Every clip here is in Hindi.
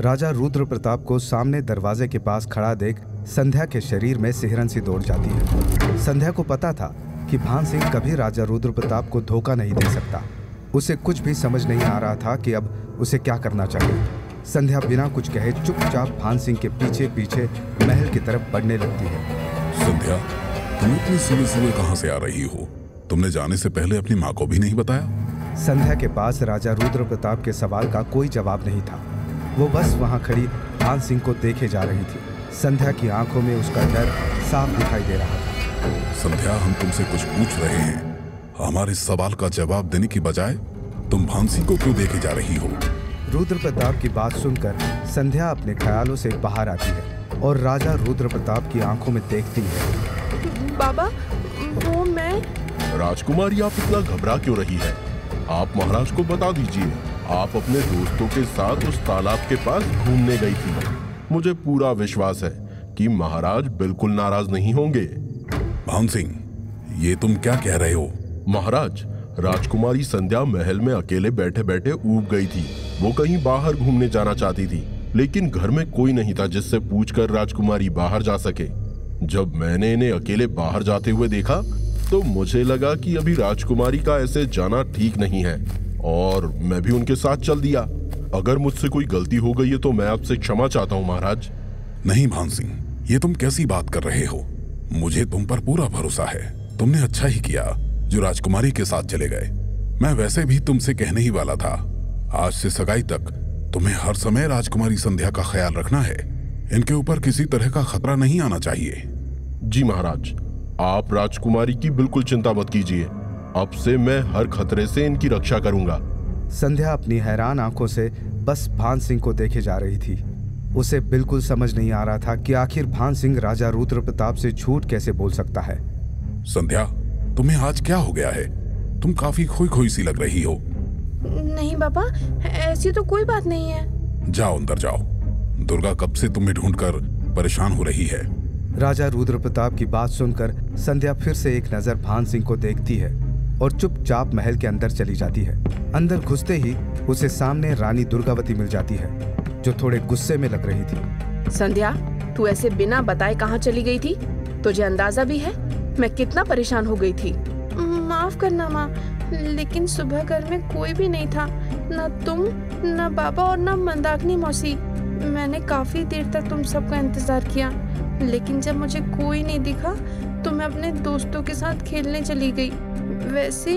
राजा रुद्र प्रताप को सामने दरवाजे के पास खड़ा देख संध्या के शरीर में सिहरन सी दौड़ जाती है। संध्या को पता था कि भान सिंह कभी राजा रुद्र प्रताप को धोखा नहीं दे सकता। उसे कुछ भी समझ नहीं आ रहा था कि अब उसे क्या करना चाहिए। संध्या बिना कुछ कहे चुपचाप भान सिंह के पीछे पीछे महल की तरफ़ बढ़ने लगती है। संध्या तुम इतनी सुबह सुबह कहाँ से आ रही हो? तुमने जाने से पहले अपनी माँ को भी नहीं बताया? संध्या के पास राजा रुद्र प्रताप के सवाल का कोई जवाब नहीं था। वो बस वहाँ खड़ी भान सिंह को देखे जा रही थी। संध्या की आँखों में उसका डर साफ़ दिखाई दे रहा था। संध्या हम तुमसे कुछ पूछ रहे हैं। हमारे सवाल का जवाब देने की बजाय तुम भानसी को क्यों देखे जा रही हो? रुद्र प्रताप की बात सुनकर संध्या अपने ख्यालों से बाहर आती है और राजा रुद्र प्रताप की आँखों में देखती है। बाबा वो मैं राजकुमारी आप इतना घबरा क्यों रही है? आप महाराज को बता दीजिए। आप अपने दोस्तों के साथ उस तालाब के पास घूमने गई थी। मुझे पूरा विश्वास है कि महाराज बिल्कुल नाराज़ नहीं होंगे। भान सिंह ये तुम क्या कह रहे हो? महाराज राजकुमारी संध्या महल में अकेले बैठे बैठे ऊब गई थी। वो कहीं बाहर घूमने जाना चाहती थी लेकिन घर में कोई नहीं था जिससे पूछकर राजकुमारी बाहर जा सके। जब मैंने इन्हें अकेले बाहर जाते हुए देखा तो मुझे लगा कि अभी राजकुमारी का ऐसे जाना ठीक नहीं है। और मैं भी उनके साथ चल दिया। अगर मुझसे कोई गलती हो गई है तो मैं आपसे क्षमा चाहता हूँ महाराज। नहीं भान सिंह ये तुम कैसी बात कर रहे हो? मुझे तुम पर पूरा भरोसा है। तुमने अच्छा ही किया जो राजकुमारी के साथ चले गए। मैं वैसे भी तुमसे कहने ही वाला था। आज से सगाई तक तुम्हें हर समय राजकुमारी संध्या का ख्याल रखना है। इनके ऊपर किसी तरह का खतरा नहीं आना चाहिए। जी महाराज आप राजकुमारी की बिल्कुल चिंता मत कीजिए। अब से मैं हर खतरे से इनकी रक्षा करूँगा। संध्या अपनी हैरान आँखों से बस भान सिंह को देखे जा रही थी। उसे बिल्कुल समझ नहीं आ रहा था कि आखिर भान सिंह राजा रुद्र प्रताप से झूठ कैसे बोल सकता है। संध्या तुम्हें आज क्या हो गया है? तुम काफ़ी खोई खोई सी लग रही हो। नहीं बाबा ऐसी तो कोई बात नहीं है। जाओ अंदर जाओ। दुर्गा कब से तुम्हें ढूंढकर परेशान हो रही है? राजा रुद्र प्रताप की बात सुनकर संध्या फिर से एक नज़र भान सिंह को देखती है। और चुपचाप महल के अंदर चली जाती है। अंदर घुसते ही उसे सामने रानी दुर्गावती मिल जाती है जो थोड़े गुस्से में लग रही थी। संध्या तू ऐसे बिना बताए कहाँ चली गई थी? तुझे अंदाज़ा भी है? मैं कितना परेशान हो गई थी। माफ़ करना माँ लेकिन सुबह घर में कोई भी नहीं था। न तुम न बाबा और न मंदाकिनी मौसी। मैंने काफ़ी देर तक तुम सबका इंतज़ार किया लेकिन जब मुझे कोई नहीं दिखा तो मैं अपने दोस्तों के साथ खेलने चली गई। वैसे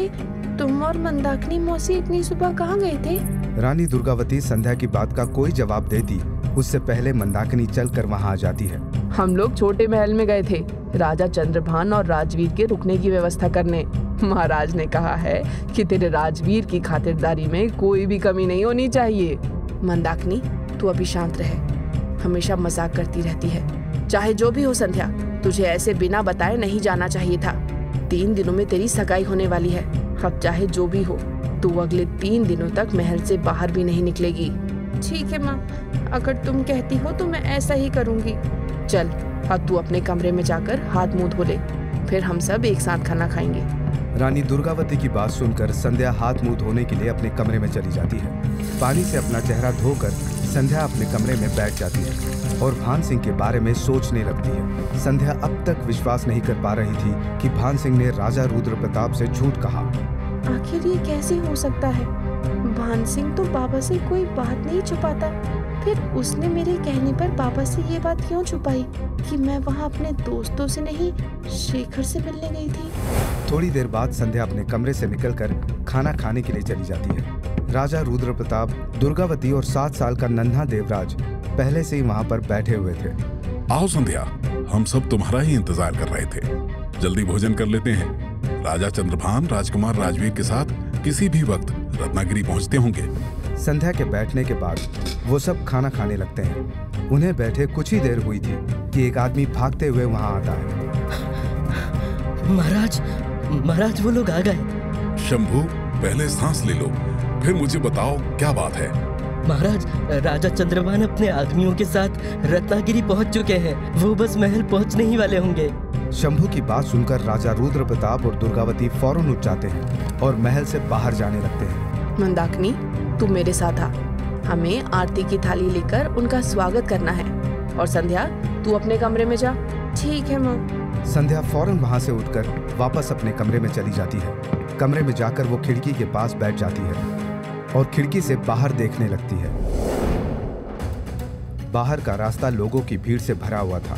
तुम और मंदाकिनी मौसी इतनी सुबह कहाँ गए थे? रानी दुर्गावती संध्या की बात का कोई जवाब देती उससे पहले मंदाकिनी चल कर वहाँ आ जाती है। हम लोग छोटे महल में गए थे राजा चंद्रभान और राजवीर के रुकने की व्यवस्था करने। महाराज ने कहा है कि तेरे राजवीर की खातिरदारी में कोई भी कमी नहीं होनी चाहिए। मंदाकिनी तू अभी शांत रहे। हमेशा मज़ाक करती रहती है। चाहे जो भी हो संध्या तुझे ऐसे बिना बताए नहीं जाना चाहिए था। तीन दिनों में तेरी सगाई होने वाली है। अब चाहे जो भी हो तू अगले तीन दिनों तक महल से बाहर भी नहीं निकलेगी। ठीक है माँ। अगर तुम कहती हो तो मैं ऐसा ही करूँगी। चल अब तू अपने कमरे में जाकर हाथ मुँह धो ले। फिर हम सब एक साथ खाना खाएँगे। रानी दुर्गावती की बात सुनकर संध्या हाथ मुँह धोने के लिए अपने कमरे में चली जाती है। पानी से अपना चेहरा धोकर संध्या अपने कमरे में बैठ जाती है और भान सिंह के बारे में सोचने लगती है। संध्या अब तक विश्वास नहीं कर पा रही थी कि भान सिंह ने राजा रुद्र प्रताप से झूठ कहा। आखिर ये कैसे हो सकता है? भान सिंह तो बाबा से कोई बात नहीं छुपाता। फिर उसने मेरे कहने पर बाबा से ये बात क्यों छुपाई कि मैं वहाँ अपने दोस्तों से नहीं शेखर से मिलने गई थी? थोड़ी देर बाद संध्या अपने कमरे से निकलकर खाना खाने के लिए चली जाती है। राजा रुद्र प्रताप दुर्गावती और सात साल का नन्हा देवराज पहले से ही वहाँ पर बैठे हुए थे। आओ संध्या हम सब तुम्हारा ही इंतज़ार कर रहे थे। जल्दी भोजन कर लेते हैं। राजा चंद्रभान राजकुमार राजवीर के साथ किसी भी वक्त रत्नागिरी पहुँचते होंगे। संध्या के बैठने के बाद वो सब खाना खाने लगते हैं। उन्हें बैठे कुछ ही देर हुई थी कि एक आदमी भागते हुए वहाँ आता है। महाराज महाराज वो लोग आ गए। शंभू पहले सांस ले लो। फिर मुझे बताओ क्या बात है? महाराज राजा चंद्रभान अपने आदमियों के साथ रत्नागिरी पहुँच चुके हैं। वो बस महल पहुँचने ही वाले होंगे। शंभू की बात सुनकर राजा रुद्र प्रताप और दुर्गावती फ़ौरन उठ जाते हैं और महल से बाहर जाने लगते हैं। मंदाकिनी तू मेरे साथ आ। हमें आरती की थाली लेकर उनका स्वागत करना है। और संध्या तू अपने कमरे में जा। ठीक है माँ। संध्या फ़ौरन वहाँ से उठकर वापस अपने कमरे में चली जाती है। कमरे में जाकर वो खिड़की के पास बैठ जाती है। और खिड़की से बाहर देखने लगती है। बाहर का रास्ता लोगों की भीड़ से भरा हुआ था।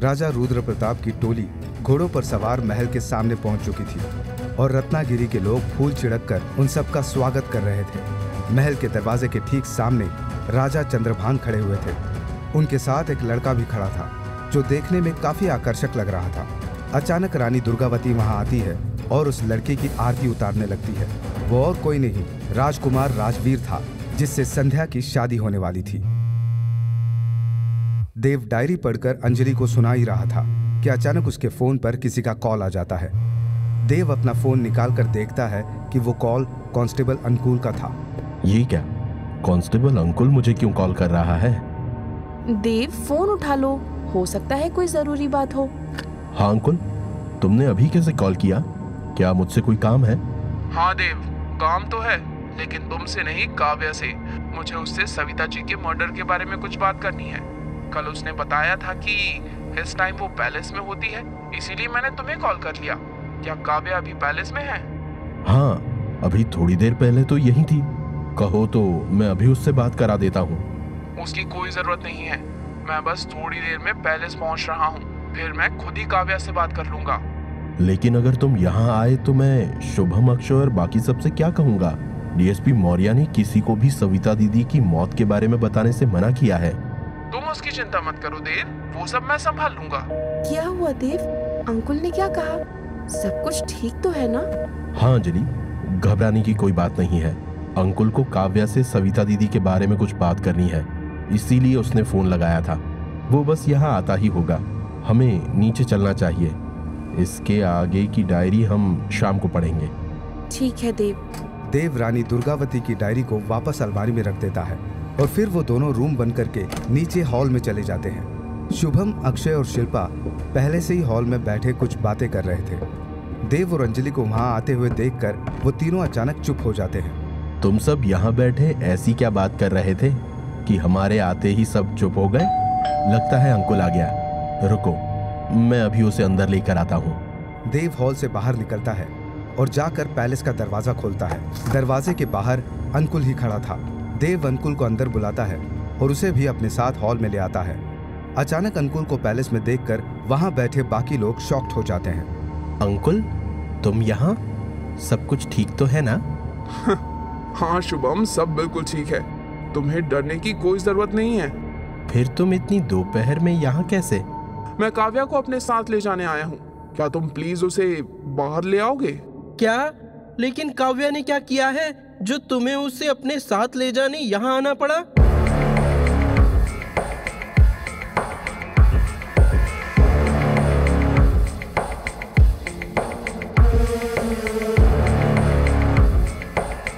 राजा रुद्र प्रताप की टोली घोड़ों पर सवार महल के सामने पहुँच चुकी थी और रत्नागिरी के लोग फूल छिड़क कर उन सबका स्वागत कर रहे थे। महल के दरवाजे के ठीक सामने राजा चंद्रभान खड़े हुए थे। उनके साथ एक लड़का भी खड़ा था, जो देखने में काफ़ी आकर्षक लग रहा था। अचानक रानी दुर्गावती वहाँ आती है और उस लड़के की आरती उतारने लगती है। वो और कोई नहीं राजकुमार राजवीर था जिससे संध्या की शादी होने वाली थी। देव डायरी पढ़कर अंजलि को सुना ही रहा था कि अचानक उसके फ़ोन पर किसी का कॉल आ जाता है। देव अपना फ़ोन निकाल कर देखता है कि वो कॉल कांस्टेबल अनुकूल का था। ये क्या? कांस्टेबल अंकुल मुझे क्यों कॉल कर रहा है? देव फ़ोन उठा लो। हो सकता है कोई ज़रूरी बात हो। हाँ अंकुल तुमने अभी कैसे कॉल किया? क्या मुझसे कोई काम है? हाँ देव। काम तो है लेकिन तुमसे नहीं काव्या से। मुझे उससे सविता जी के मर्डर के बारे में कुछ बात करनी है। कल उसने बताया था कि इस टाइम वो पैलेस में होती है इसीलिए मैंने तुम्हें कॉल कर लिया। क्या काव्या अभी पैलेस में है? हाँ अभी थोड़ी देर पहले तो यही थी। कहो तो मैं अभी उससे बात करा देता हूँ। उसकी कोई ज़रूरत नहीं है। मैं बस थोड़ी देर में पैलेस पहुँच रहा हूँ। फिर मैं खुद ही काव्या से बात कर लूँगा। लेकिन अगर तुम यहाँ आए तो मैं शुभम अक्षय और बाकी सबसे क्या कहूँगा? डीएसपी मौर्य ने किसी को भी सविता दीदी की मौत के बारे में बताने से मना किया है। तुम उसकी चिंता मत करो देव। वो सब मैं संभाल लूँगा। क्या हुआ देव? अंकुल ने क्या कहा? सब कुछ ठीक तो है ना? हाँ अंजलि। घबराने की कोई बात नहीं है। अंकुल को काव्या से सविता दीदी के बारे में कुछ बात करनी है। इसीलिए उसने फ़ोन लगाया था। वो बस यहाँ आता ही होगा। हमें नीचे चलना चाहिए। इसके आगे की डायरी हम शाम को पढ़ेंगे। ठीक है देव। देव रानी दुर्गावती की डायरी को वापस अलमारी में रख देता है और फिर वो दोनों रूम बंद करके नीचे हॉल में चले जाते हैं। शुभम अक्षय और शिल्पा पहले से ही हॉल में बैठे कुछ बातें कर रहे थे। देव और अंजलि को वहाँ आते हुए देखकर वो तीनों अचानक चुप हो जाते हैं। तुम सब यहाँ बैठे ऐसी क्या बात कर रहे थे कि हमारे आते ही सब चुप हो गए? लगता है अंकुल आ गया। रुको। मैं अभी उसे अंदर लेकर आता हूँ। देव हॉल से बाहर निकलता है और जाकर पैलेस का दरवाज़ा खोलता है। दरवाजे के बाहर अंकुल ही खड़ा था। देव अंकुल को अंदर बुलाता है और उसे भी अपने साथ हॉल में ले आता है। अचानक अंकुल को पैलेस में देखकर वहाँ बैठे बाकी लोग शॉक्ड हो जाते हैं। अंकुल तुम यहाँ? सब कुछ ठीक तो है ना? हाँ शुभम सब बिल्कुल ठीक है। तुम्हें डरने की कोई ज़रूरत नहीं है। फिर तुम इतनी दोपहर में यहाँ कैसे? मैं काव्या को अपने साथ ले जाने आया हूँ। क्या तुम प्लीज़ उसे बाहर ले आओगे? क्या? लेकिन काव्या ने क्या किया है? जो तुम्हें उसे अपने साथ ले जाने यहाँ आना पड़ा?